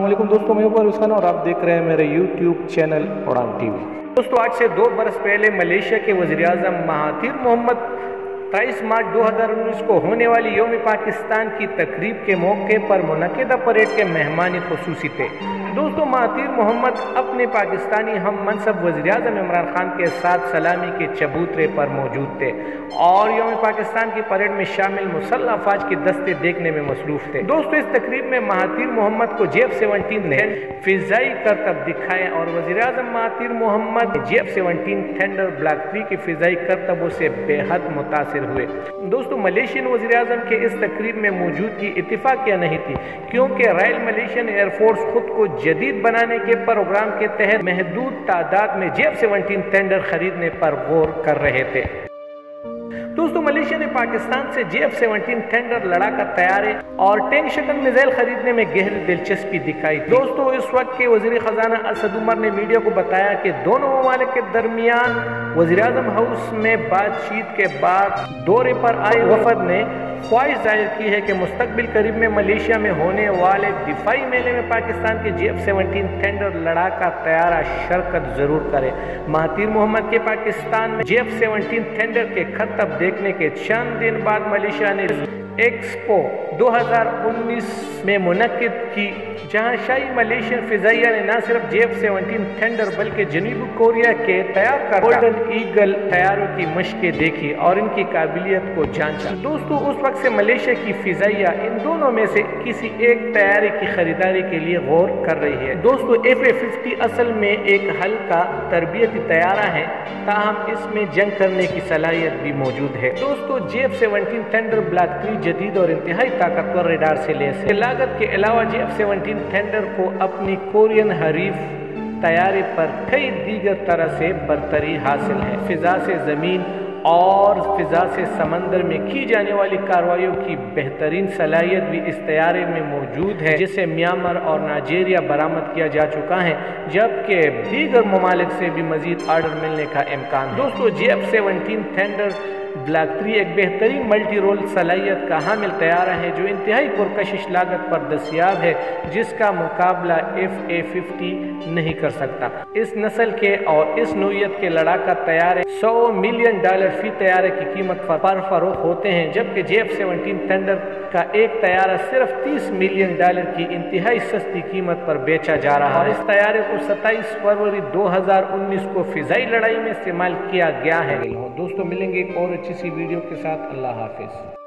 वालेकुम दोस्तों, मैं ऊपर उसका और आप देख रहे हैं मेरे यूट्यूब चैनल उड़ान टीवी। दोस्तों, आज से दो बरस पहले मलेशिया के वजी अजम महातिर मोहम्मद तेईस मार्च 2019 को होने वाली योम पाकिस्तान की तकरीब के मौके पर मुनदा परेड के मेहमान खसूसी थे। दोस्तों महातीर मोहम्मद अपने पाकिस्तानी हम मनसब वजी अजम इमरान खान के साथ सलामी के चबूतरे पर मौजूद थे और योम पाकिस्तान की परेड में शामिल मुसल अफाज के दस्ते देखने में मसरूफ थे। दोस्तों, इस तकरीब में महातीर मोहम्मद को जेब सेवनटीन ने फिजाई करतब दिखाए और वजी अजम महातीर मोहम्मद जेब सेवनटीन थेंडर ब्लैक थ्री के फिजाई करतबों से बेहद मुतासर हुए। दोस्तों, मलेशियन वजी अजम के इस तकरीब में मौजूदगी इतफाकिया नहीं थी, क्योंकि रॉयल मलेशियन एयरफोर्स खुद को जदीद बनाने के प्रोग्राम के तहत महदूद तादाद में जेब सेवनटीन टेंडर खरीदने पर गौर कर रहे थे। दोस्तों, मलेशिया ने पाकिस्तान से जे एफ़ सेवनटीन टेंडर लड़ाकर तैयार है और टैंक शक्ल मिसाइल खरीदने में गहरी दिलचस्पी दिखाई दोस्तों, इस वक्त के वज़ीर खजाना असद उमर ने मीडिया को बताया कि दोनों ममालिक के दरमियान वजी अजम हाउस में बातचीत के बाद दौरे पर आए वफद ने ख्वाहिश ज़ाहिर की है कि मुस्तबिल करीब में मलेशिया में होने वाले दिफाई मेले में पाकिस्तान के जी एफ़ सेवनटीन टेंडर लड़ाका तैयारा शिरकत ज़रूर करे। महातीर मोहम्मद के पाकिस्तान में जी एफ़ सेवनटीन टेंडर के खतब देखने के चंद दिन बाद मलेशिया ने एक्सपो 2019 में मुनद की जहाँ शाही मलेशियन फिजाइया ने न सिर्फ़ जे एफ़ सेवनटीन थेंडर बल्कि जनूबी कोरिया के तैयार कर गोल्डन ईगल तैयारों की मशकें देखी और इनकी काबिलियत को जांचा दोस्तों, उस वक्त से मलेशिया की फिजाइया इन दोनों में से किसी एक तैयारी की खरीदारी के लिए गौर कर रही है। दोस्तों एफ़ ए फिफ्टी असल में एक हल्का तरबियती तैयारा है, ताहम इसमें जंग करने की सलाहियत भी मौजूद है। दोस्तों J F seventeen Thunder Block three जदीद और इंतहाई ताकतवर रेडार से लेस है। लागत के अलावा जे एफ़ सेवनटीन थेंडर को अपनी कोरियन हरीफ तैयारी पर कई दीगर तरह से बरतरी हासिल है। फिजा से ज़मीन और फिजा से समंदर में की जाने वाली कार्रवाइयों की बेहतरीन सलाहियत भी इस तैयारे में मौजूद है, जिसे म्यांमार और नाइजेरिया बरामद किया जा चुका है, जबकि दीगर ममालिक से भी मजीद आर्डर मिलने का इम्कान दोस्तों, J F seventeen Thunder Block एक बेहतरीन मल्टी रोल सलाहियत का हामिल तैयार है, जो इंतहाई पुरकशिश लागत पर दस्याब है, जिसका मुकाबला एफ़ ए फिफ्टी नहीं कर सकता। इस नस्ल के और इस नोयत के लड़ाका तैयारे सौ मिलियन डॉलर फ़ी तैयारे की कीमत पर फरोख होते हैं, जबकि जे एफ़ सेवनटीन टेंडर का एक तैयारा सिर्फ़ तीस मिलियन डॉलर की इंतहाई सस्ती कीमत पर बेचा जा रहा है। इस तैयारे को सत्ताईस फरवरी दो हज़ार उन्नीस को फिजाई लड़ाई में इस्तेमाल किया गया है। दोस्तों, मिलेंगे और अच्छी सी वीडियो के साथ अल्लाह हाफिज़